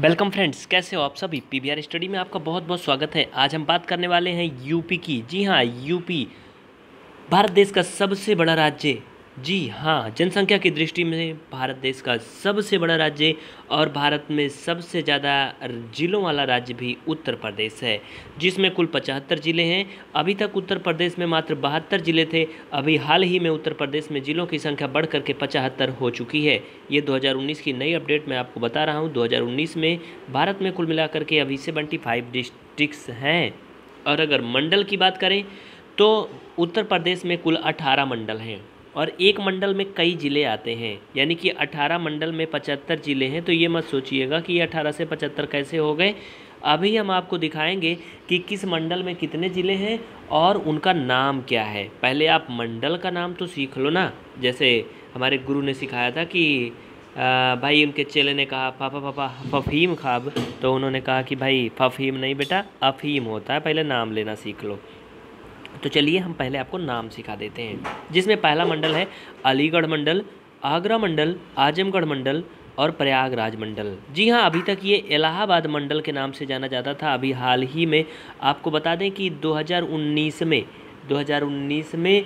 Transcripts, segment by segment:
Welcome friends, कैसे हो आप सभी? पी पीबीआर स्टडी में आपका बहुत बहुत स्वागत है। आज हम बात करने वाले हैं यूपी की। जी हाँ यूपी, भारत देश का सबसे बड़ा राज्य जी हाँ जनसंख्या की दृष्टि में भारत देश का सबसे बड़ा राज्य और भारत में सबसे ज़्यादा ज़िलों वाला राज्य भी उत्तर प्रदेश है, जिसमें कुल पचहत्तर ज़िले हैं। अभी तक उत्तर प्रदेश में मात्र बहत्तर ज़िले थे, अभी हाल ही में उत्तर प्रदेश में ज़िलों की संख्या बढ़ करके पचहत्तर हो चुकी है। ये 2019 की नई अपडेट मैं आपको बता रहा हूँ। 2019 में भारत में कुल मिलाकर के अभी सेवेंटी डिस्ट्रिक्स हैं। और अगर मंडल की बात करें तो उत्तर प्रदेश में कुल अठारह मंडल हैं। और एक मंडल में कई ज़िले आते हैं यानी कि 18 मंडल में 75 ज़िले हैं तो ये मत सोचिएगा कि ये 18 से 75 कैसे हो गए। अभी हम आपको दिखाएँगे कि किस मंडल में कितने ज़िले हैं और उनका नाम क्या है। पहले आप मंडल का नाम तो सीख लो ना। जैसे हमारे गुरु ने सिखाया था कि आ, भाई उनके चेले ने कहा पापा पापा फ़फ़ीम खाब। तो उन्होंने कहा कि भाई फ़फ़ीम नहीं बेटा अफ़ीम होता है पहले नाम लेना सीख लो। तो चलिए हम पहले आपको नाम सिखा देते हैं, जिसमें पहला मंडल है अलीगढ़ मंडल, आगरा मंडल, आजमगढ़ मंडल और प्रयागराज मंडल। जी हाँ अभी तक ये इलाहाबाद मंडल के नाम से जाना जाता था। अभी हाल ही में आपको बता दें कि 2019 में 2019 में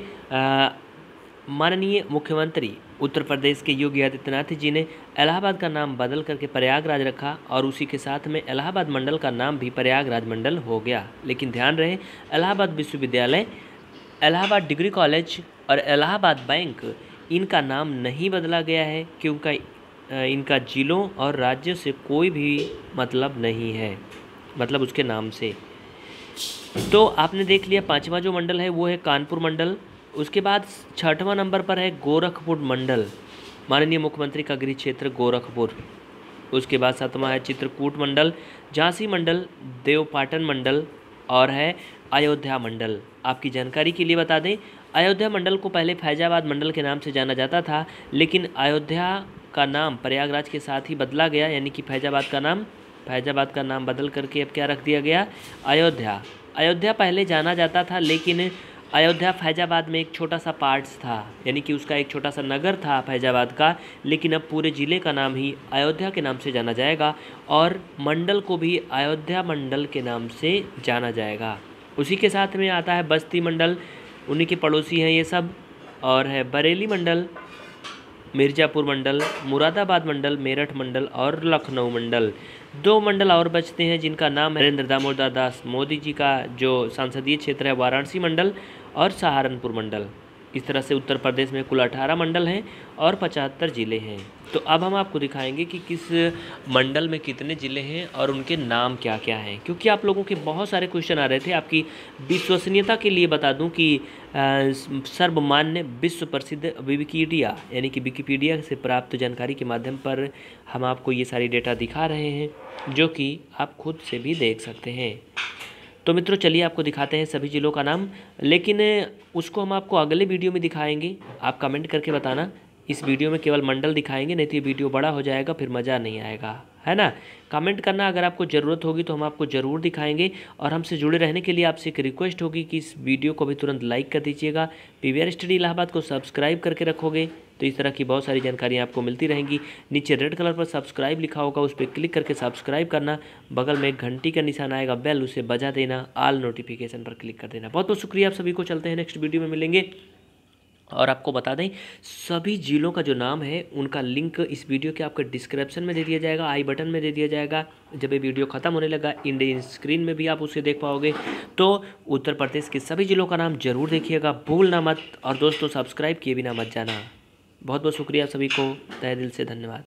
माननीय मुख्यमंत्री उत्तर प्रदेश के योगी आदित्यनाथ जी ने इलाहाबाद का नाम बदल करके प्रयागराज रखा और उसी के साथ में इलाहाबाद मंडल का नाम भी प्रयागराज मंडल हो गया। लेकिन ध्यान रहे, इलाहाबाद विश्वविद्यालय, इलाहाबाद डिग्री कॉलेज और इलाहाबाद बैंक, इनका नाम नहीं बदला गया है क्योंकि इनका ज़िलों और राज्य से कोई भी मतलब नहीं है मतलब उसके नाम से। तो आपने देख लिया, पाँचवा जो मंडल है वो है कानपुर मंडल। उसके बाद छठवां नंबर पर है गोरखपुर मंडल। माननीय मुख्यमंत्री का गृह क्षेत्र गोरखपुर। उसके बाद सातवां है चित्रकूट मंडल, झांसी मंडल, देवपाटन मंडल और है अयोध्या मंडल। आपकी जानकारी के लिए बता दें, अयोध्या मंडल को पहले फैजाबाद मंडल के नाम से जाना जाता था, लेकिन अयोध्या का नाम प्रयागराज के साथ ही बदला गया, यानी कि फैजाबाद का नाम, फैजाबाद का नाम बदल करके अब क्या रख दिया गया? अयोध्या। अयोध्या पहले जाना जाता था, लेकिन अयोध्या फैजाबाद में एक छोटा सा पार्ट्स था, यानी कि उसका एक छोटा सा नगर था फैजाबाद का, लेकिन अब पूरे ज़िले का नाम ही अयोध्या के नाम से जाना जाएगा और मंडल को भी अयोध्या मंडल के नाम से जाना जाएगा। उसी के साथ में आता है बस्ती मंडल, उन्हीं के पड़ोसी हैं ये सब, और है बरेली मंडल मिर्ज़ापुर मंडल, मुरादाबाद मंडल, मेरठ मंडल और लखनऊ मंडल। दो मंडल और बचते हैं जिनका नाम नरेंद्र दामोदर दास मोदी जी का, जो संसदीय क्षेत्र है वाराणसी मंडल और सहारनपुर मंडल। इस तरह से उत्तर प्रदेश में कुल अठारह मंडल हैं और पचहत्तर ज़िले हैं। तो अब हम आपको दिखाएँगे कि किस मंडल में कितने ज़िले हैं और उनके नाम क्या क्या हैं। क्योंकि आप लोगों के बहुत सारे क्वेश्चन आ रहे थे, आपकी विश्वसनीयता के लिए बता दूँ कि सर्वमान्य विश्व प्रसिद्ध विकिपीडिया, यानी कि विकिपीडिया से प्राप्त जानकारी के माध्यम पर हम आपको ये सारी डेटा दिखा रहे हैं, जो कि आप खुद से भी देख सकते हैं। तो मित्रों, चलिए आपको दिखाते हैं सभी ज़िलों का नाम, लेकिन, उसको हम आपको अगले वीडियो में दिखाएँगे। आप कमेंट करके बताना, इस वीडियो में केवल मंडल दिखाएँगे, नहीं तो ये वीडियो बड़ा हो जाएगा, फिर मज़ा नहीं आएगा, है ना? कमेंट करना अगर आपको ज़रूरत होगी तो हम आपको ज़रूर दिखाएँगे, और हमसे जुड़े रहने के लिए आपसे एक रिक्वेस्ट होगी कि इस वीडियो को भी तुरंत लाइक कर दीजिएगा। पीवीआर स्टडी इलाहाबाद को सब्सक्राइब करके रखोगे। तो इस तरह की बहुत सारी जानकारियाँ आपको मिलती रहेंगी। नीचे रेड कलर पर सब्सक्राइब लिखा होगा, उस पर क्लिक करके सब्सक्राइब करना। बगल में घंटी का निशान आएगा बेल उसे बजा देना आल नोटिफिकेशन पर क्लिक कर देना। बहुत बहुत शुक्रिया, आप सभी को चलते हैं नेक्स्ट वीडियो में मिलेंगे। और आपको बता दें, सभी ज़िलों का जो नाम है, उनका लिंक इस वीडियो के आपके डिस्क्रिप्शन में दे दिया जाएगा आई बटन में दे दिया जाएगा। जब ये वीडियो ख़त्म होने लगा इंडियन स्क्रीन में भी आप उसे देख पाओगे। तो उत्तर प्रदेश के सभी ज़िलों का नाम ज़रूर देखिएगा, भूलना मत। और दोस्तों सब्सक्राइब किए बिना मत जाना। बहुत बहुत शुक्रिया सभी को। तय दिल से धन्यवाद।